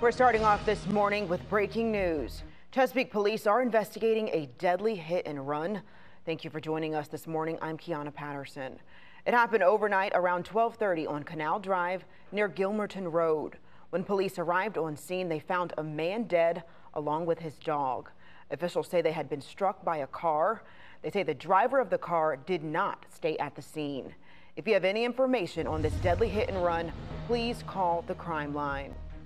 We're starting off this morning with breaking news. Chesapeake police are investigating a deadly hit and run. Thank you for joining us this morning. I'm Kiana Patterson. It happened overnight around 1230 on Canal Drive near Gilmerton Road. When police arrived on scene, they found a man dead along with his dog. Officials say they had been struck by a car. They say the driver of the car did not stay at the scene. If you have any information on this deadly hit and run, please call the crime line.